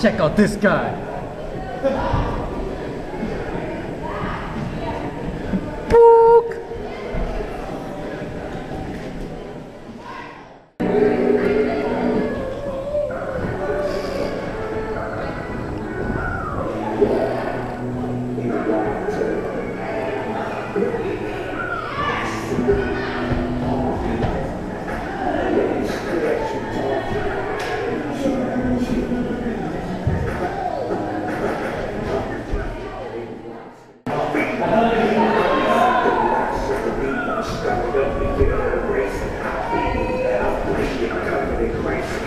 Check out this guy. Book.